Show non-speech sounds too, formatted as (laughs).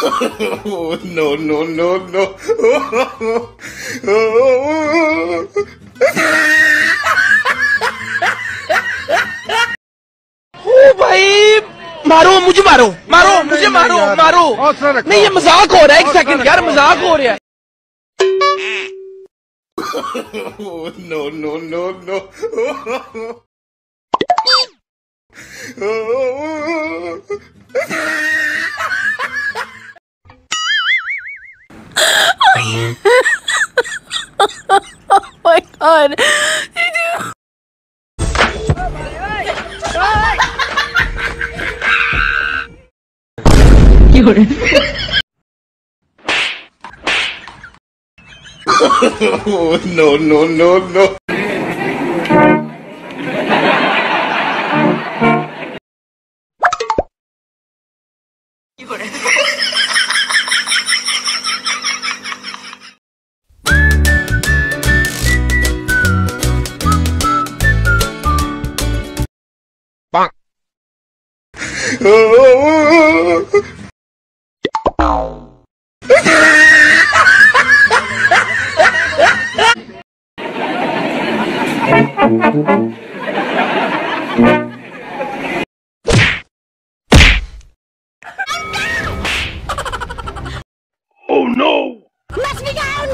(laughs) no, no, no, no. भाई मारो मुझे मारो मारो मुझे मारो मारो। नहीं ये मज़ाक हो रहा है एक सेकंड यार मज़ाक हो रहा है। (laughs) No, no, no, (laughs) Oh my god. no, no, no, no. Must me down!